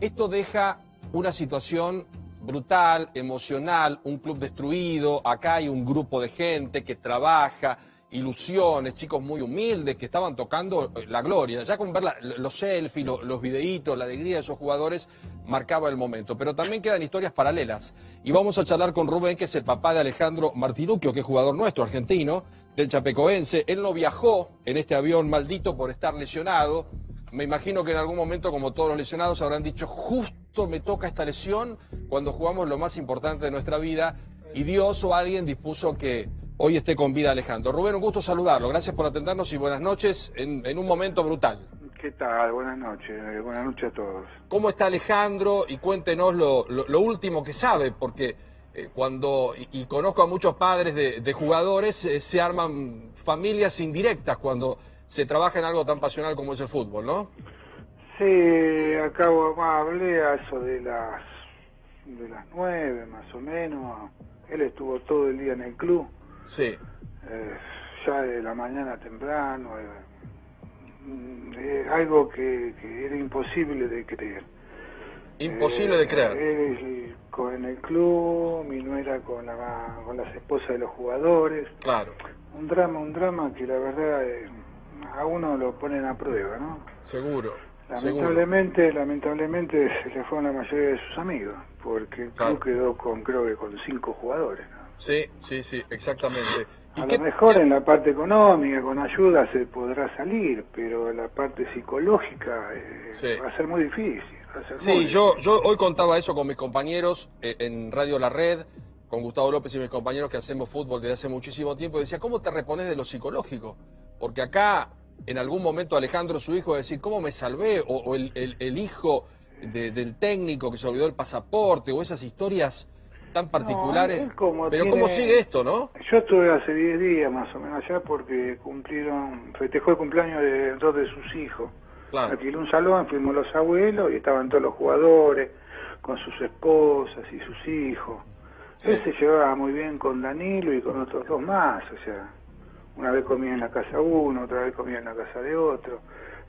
Esto deja una situación brutal, emocional, un club destruido, acá hay un grupo de gente que trabaja, ilusiones, chicos muy humildes que estaban tocando eh, la gloria. Ya con ver los selfies, los videitos, la alegría de esos jugadores marcaba el momento. Pero también quedan historias paralelas. Y vamos a charlar con Rubén, que es el papá de Alejandro Martinuccio, que es jugador nuestro, argentino, del Chapecoense. Él no viajó en este avión maldito por estar lesionado. Me imagino que en algún momento, como todos los lesionados, habrán dicho, justo me toca esta lesión cuando jugamos lo más importante de nuestra vida y Dios o alguien dispuso que hoy esté con vida Alejandro. Rubén, un gusto saludarlo. Gracias por atendernos y buenas noches en, un momento brutal. ¿Qué tal? Buenas noches. Eh, buenas noches a todos. ¿Cómo está Alejandro? Y cuéntenos lo, último que sabe, porque eh, cuando, y, conozco a muchos padres de, jugadores, eh, se arman familias indirectas cuando se trabaja en algo tan pasional como es el fútbol, ¿no? Sí, acabo, hablé a eso de las, de las nueve más o menos. Él estuvo todo el día en el club. Sí. Eh, ya de la mañana temprano. Eh, algo que, era imposible de creer. Imposible de creer. Eh, con, en el club, mi nuera con, la, con las esposas de los jugadores. Claro. Un drama, un drama que la verdad a uno lo ponen a prueba, ¿no? Seguro. Lamentablemente, lamentablemente se le fueron la mayoría de sus amigos, porque el club quedó con, creo que con cinco jugadores. Sí, sí, sí, exactamente. a lo mejor en la parte económica, con ayuda se podrá salir, pero la parte psicológica eh, va a ser muy difícil. sí, yo, yo hoy contaba eso con mis compañeros eh, en Radio La Red, con Gustavo López y mis compañeros que hacemos fútbol desde hace muchísimo tiempo, decía, ¿cómo te repones de lo psicológico? Porque acá, en algún momento, Alejandro, su hijo, va a decir, ¿cómo me salvé? O, el, el, hijo del técnico que se olvidó el pasaporte, o esas historias tan particulares. Pero ¿cómo sigue esto, no? Yo estuve hace 10 días más o menos allá porque cumplieron, festejó el cumpleaños de dos de sus hijos. Claro. Alquiló un salón, fuimos los abuelos y estaban todos los jugadores con sus esposas y sus hijos. Él se llevaba muy bien con Danilo y con otros dos más, o sea, una vez comía en la casa uno, otra vez comía en la casa de otro.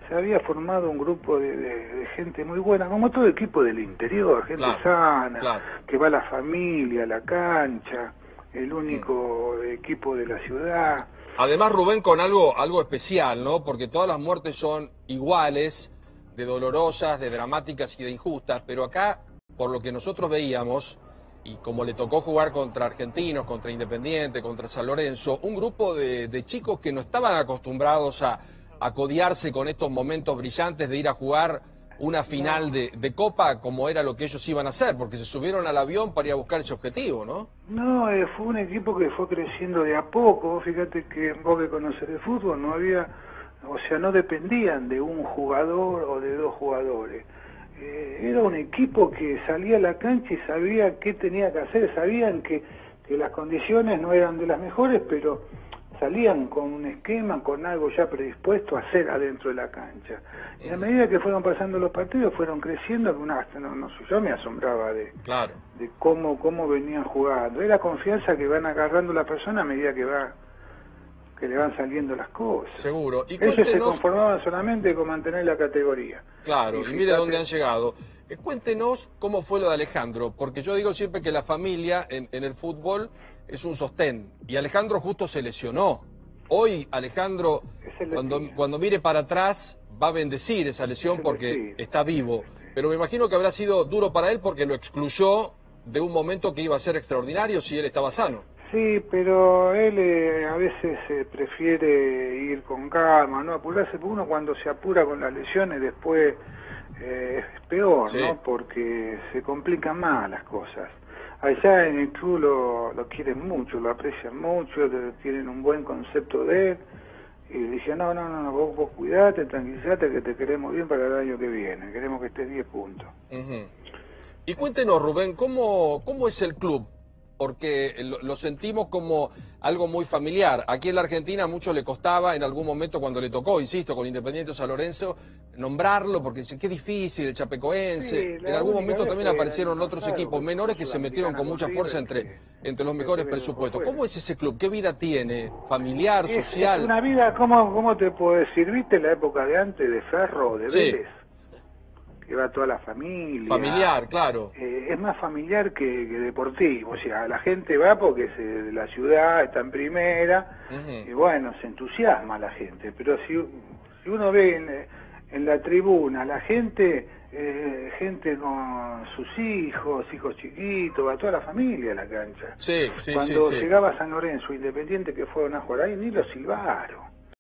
Se había formado un grupo de, gente muy buena, como todo equipo del interior, gente sana, que va a la familia, a la cancha, el único mm. equipo de la ciudad. Además, Rubén, con algo, algo especial, ¿no? Porque todas las muertes son iguales, de dolorosas, de dramáticas y de injustas, pero acá, por lo que nosotros veíamos, y como le tocó jugar contra Argentinos, contra Independiente, contra San Lorenzo, un grupo de, chicos que no estaban acostumbrados a, a, codiarse con estos momentos brillantes de ir a jugar una final de, Copa como era lo que ellos iban a hacer, porque se subieron al avión para ir a buscar ese objetivo, ¿no? No, eh, fue un equipo que fue creciendo de a poco, fíjate que vos que conoces de fútbol no había, o sea, no dependían de un jugador o de dos jugadores eh, era un equipo que salía a la cancha y sabía qué tenía que hacer, sabían que, que las condiciones no eran de las mejores, pero salían con un esquema, con algo ya predispuesto a hacer adentro de la cancha. Y a medida que fueron pasando los partidos, fueron creciendo, no, no sé, yo me asombraba de, claro. de cómo, cómo venían jugando. Es la confianza que van agarrando la persona a medida que va que le van saliendo las cosas. Seguro. Y Ellos se conformaban solamente con mantener la categoría. Claro, y, mire dónde han llegado. Eh, cuéntenos cómo fue lo de Alejandro, porque yo digo siempre que la familia en, el fútbol es un sostén, y Alejandro justo se lesionó. Hoy Alejandro, cuando, cuando mire para atrás, va a bendecir esa lesión porque está vivo. Pero me imagino que habrá sido duro para él porque lo excluyó de un momento que iba a ser extraordinario si él estaba sano. Sí, pero él eh, a veces eh, prefiere ir con calma, no apurarse, porque uno cuando se apura con las lesiones después eh, es peor, ¿no? Porque se complican más las cosas. Allá en el club lo, lo quieren mucho, lo aprecian mucho, tienen un buen concepto de él y dicen, no, no, no, vos, vos cuidate, tranquilízate que te queremos bien para el año que viene, queremos que estés 10 puntos. Y cuéntenos, Rubén, ¿cómo, ¿cómo es el club? Porque lo, sentimos como algo muy familiar. Aquí en la Argentina mucho le costaba en algún momento cuando le tocó, insisto, con Independiente San Lorenzo, nombrarlo, porque dice, qué difícil, el Chapecoense. en algún momento también aparecieron otros equipos menores que se metieron con mucha fuerza entre, entre los mejores presupuestos. ¿Cómo es ese club? ¿Qué vida tiene? ¿Familiar, social? una vida, ¿cómo, ¿cómo te puedo decir? ¿Viste la época de antes de Ferro, de Vélez? Que va toda la familia. Familiar, claro. Eh, es más familiar que, deportivo, o sea, la gente va porque es de la ciudad, está en primera, y bueno, se entusiasma la gente, pero si, si uno ve en, en la tribuna la gente eh, gente con sus hijos, hijos chiquitos, va toda la familia a la cancha. Sí, sí, Cuando llegaba San Lorenzo Independiente que fueron a jugar ahí, ni los silbaron.